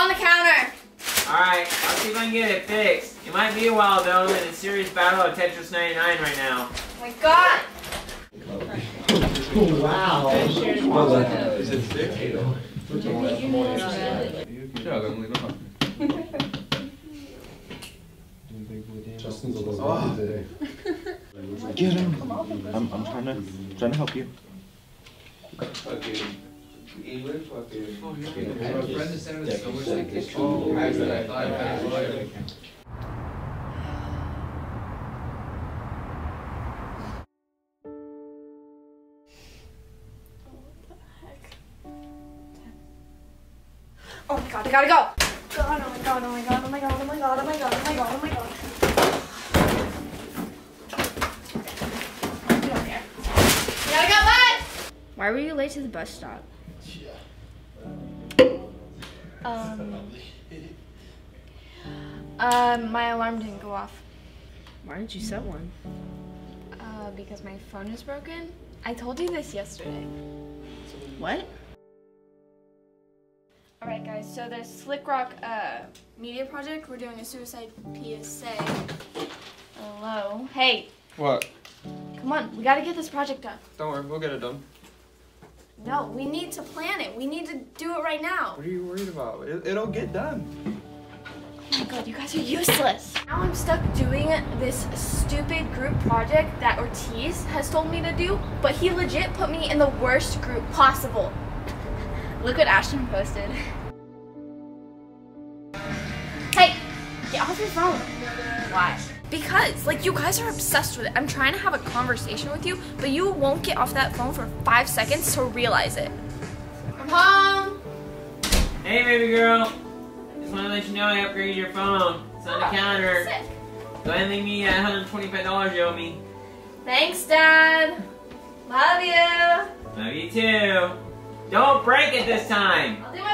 broke. It's on the counter. Alright, I'll see if I can get it fixed. It might be a while though, I'm in a serious battle of Tetris 99 right now. Oh my god. Wow. Is it thick? Justin's a little oh. today. Get him. I'm, I'm trying to trying to help you. Fucking English, fucking. Oh, yeah. My friend is sending so much like this. Oh, I thought I had a lawyer. Oh my god, I gotta go. God, oh my god, oh my god, oh my god, oh my god, oh my god, oh my god, oh my god. Get up here. Gotta go, bud! Why were you late to the bus stop? Um. Um, my alarm didn't go off. Why didn't you set one? Uh, because my phone is broken. I told you this yesterday. What? Alright guys, so the Slick Rock uh, media project, we're doing a suicide PSA. Hello. Hey, What? come on, we gotta get this project done. Don't worry, we'll get it done. No, we need to plan it. We need to do it right now. What are you worried about? It, it'll get done. Oh my god, you guys are useless. Now I'm stuck doing this stupid group project that Ortiz has told me to do, but he legit put me in the worst group possible. Look what Ashton posted. Hey, get off your phone. Why? Because, like, you guys are obsessed with it. I'm trying to have a conversation with you, but you won't get off that phone for five seconds to realize it. I'm home. Hey baby girl! Just want to let you know I upgraded your phone. It's on the Oh, counter. Sick. Go ahead and leave me uh, that $125 you owe me. Thanks, Dad. Love you. Love you too. Don't break it this time! I'll do my